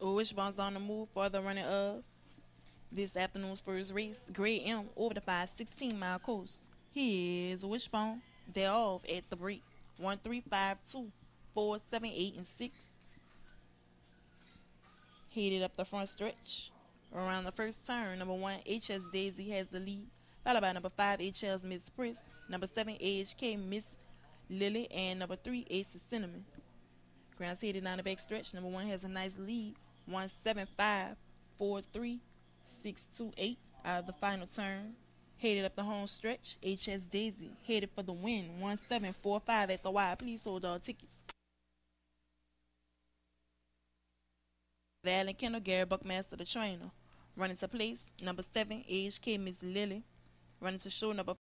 Oh, Wishbone's on the move for the running of this afternoon's first race. Gray M over the 516 mile course. Here's Wishbone. They're off at the break. 1 3 5 2 4 7 8 and 6. Headed up the front stretch. Around the first turn, number one, HS Daisy has the lead, followed by number five, HL's Miss Prince, number seven, AHK Miss Lily, and number three, Ace of Cinnamon. Ground's headed down the back stretch. Number one has a nice lead, one seven five four three six two eight out of the final turn. Headed up the home stretch, HS Daisy headed for the win, one seven four five at the wide. Please hold all tickets. Val and Kendall, Gary Buckmaster, the trainer. Running to place, number seven, AHK Miss Lily. Running to show, number